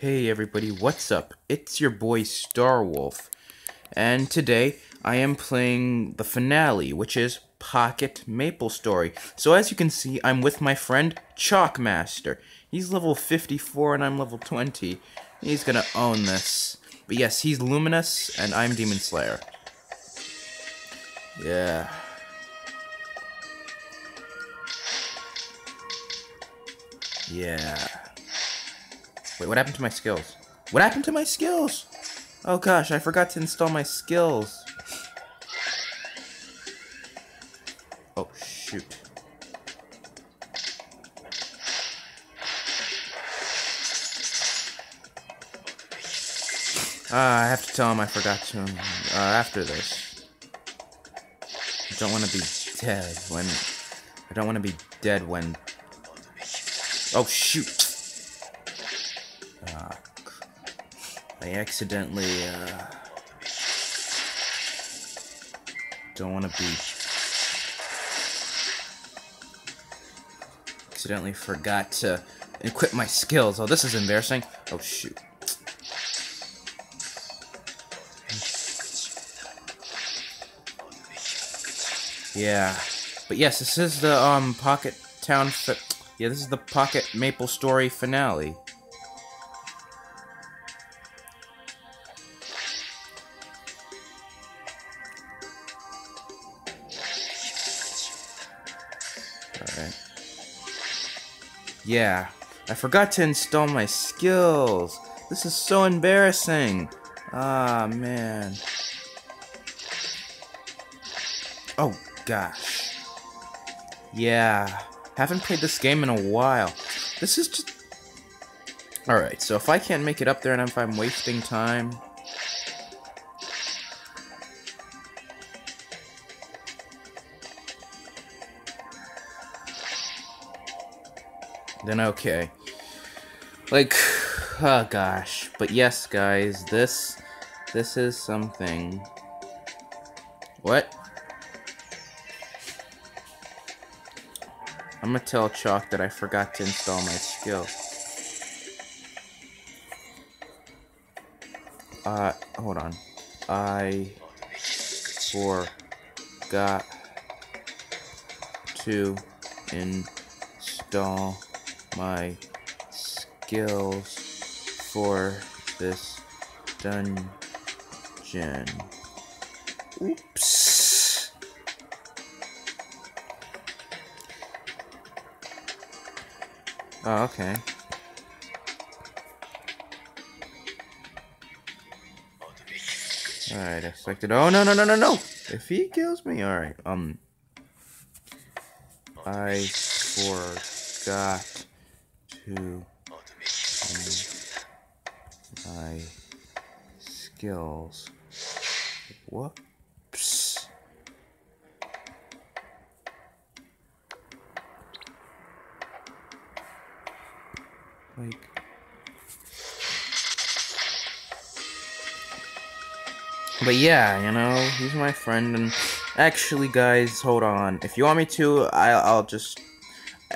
Hey everybody, what's up? It's your boy Starwolf, and today I am playing the finale, which is Pocket Maple Story. So as you can see, I'm with my friend Chalkmaster. He's level 54 and I'm level 20. He's gonna own this. But yes, he's Luminous and I'm Demon Slayer. Yeah. Yeah. Wait, what happened to my skills? What happened to my skills? Oh gosh, I forgot to install my skills. Oh, shoot. Ah, I have to tell him I forgot to him uh, after this. I don't want to be dead when... I don't want to be dead when... Oh, shoot! I accidentally, uh... Don't want to be... Accidentally forgot to equip my skills. Oh, this is embarrassing. Oh, shoot. Yeah. But yes, this is the um Pocket Town Yeah, this is the Pocket Maple Story finale. Alright. Yeah. I forgot to install my skills. This is so embarrassing. Ah, man. Oh, gosh. Yeah, haven't played this game in a while. This is just... Alright, so if I can't make it up there and if I'm wasting time... Then okay. Like, oh gosh. But yes, guys, this... This is something. What? I'm gonna tell Chalk that I forgot to install my skill. Uh, hold on. I forgot to install my skills for this dungeon. Oops. Oh, okay. Alright, I selected. Oh, no, no, no, no, no! If he kills me, alright, um. I forgot to. Um, my skills. What? Like... But yeah, you know, he's my friend, and actually, guys, hold on. If you want me to, I'll, I'll just...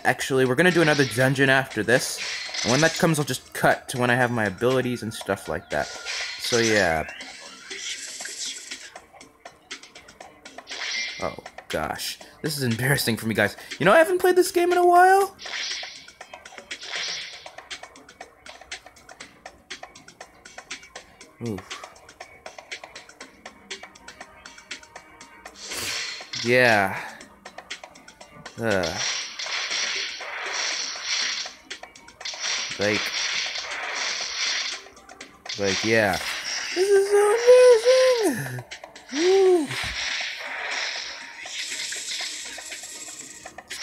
Actually, we're gonna do another dungeon after this. And when that comes, I'll just cut to when I have my abilities and stuff like that. So, yeah. Oh, gosh. This is embarrassing for me, guys. You know, I haven't played this game in a while. Oof. Yeah. Uh. Like. Like, yeah. This is so amazing! Woo.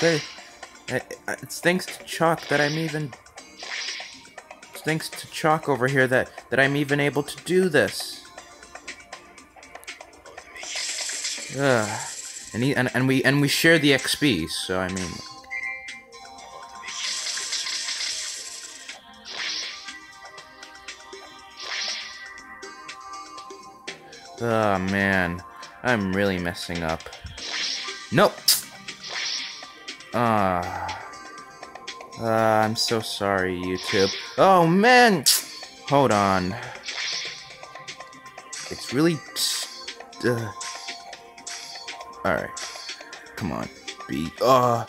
It's, it's thanks to Chalk that I'm even thanks to Chalk over here that, that I'm even able to do this. Ugh. And, he, and, and we and we share the XP, so I mean... Oh man, I'm really messing up. Nope! Ah. Uh, I'm so sorry, YouTube. Oh, man! Hold on. It's really... Uh, Alright. Come on. Be... Uh...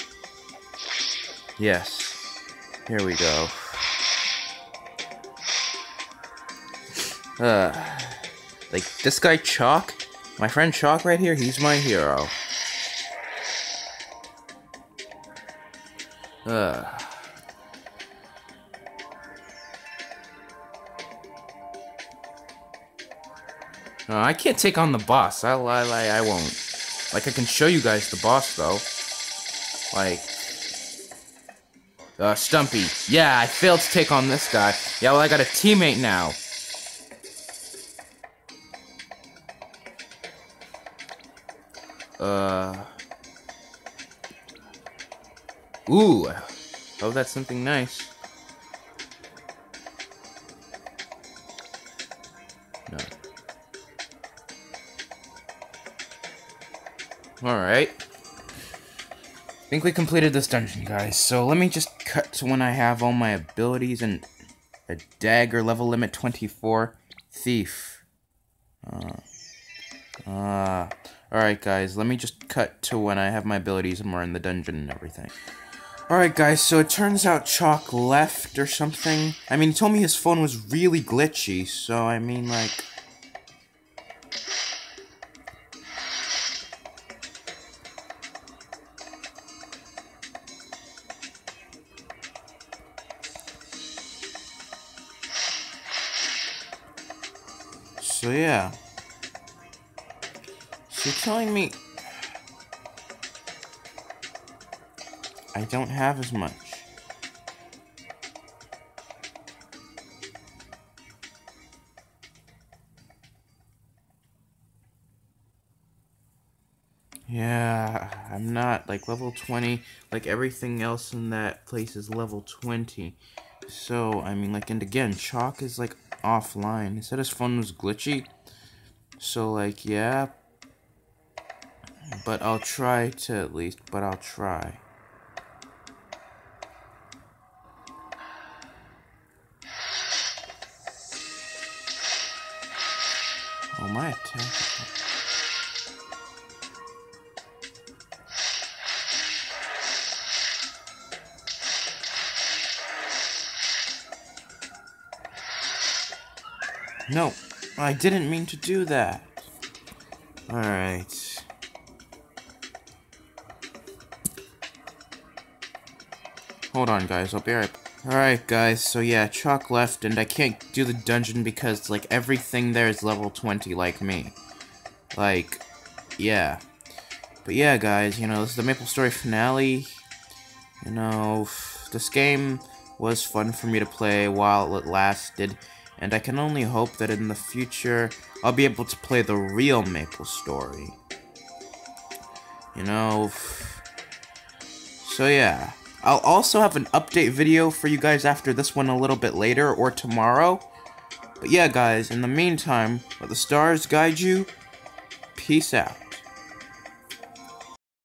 Yes. Here we go. Uh... Like, this guy Chalk? My friend Chalk right here, he's my hero. No, I can't take on the boss. I, I, I, I won't. Like, I can show you guys the boss, though. Like... Uh, Stumpy. Yeah, I failed to take on this guy. Yeah, well, I got a teammate now. Uh... Ooh. Oh, that's something nice. No. Alright. I think we completed this dungeon, guys. So let me just cut to when I have all my abilities and a dagger level limit 24 thief. Uh, uh, Alright, guys. Let me just cut to when I have my abilities and we're in the dungeon and everything. Alright, guys. So it turns out Chalk left or something. I mean, he told me his phone was really glitchy. So, I mean, like... So yeah. You're telling me I don't have as much. Yeah, I'm not like level 20. Like everything else in that place is level 20. So, I mean, like, and again, Chalk is like offline. He said his phone was glitchy. So, like, yeah. But I'll try to at least, but I'll try. Oh, my attack. No, I didn't mean to do that. Alright. Hold on, guys. I'll be right Alright, guys. So, yeah, Chalk left, and I can't do the dungeon because, like, everything there is level 20 like me. Like, yeah. But, yeah, guys, you know, this is the Maple Story finale. You know, this game was fun for me to play while it lasted and I can only hope that in the future I'll be able to play the real Maple Story. You know, so yeah. I'll also have an update video for you guys after this one a little bit later or tomorrow. But yeah, guys, in the meantime, let the stars guide you. Peace out.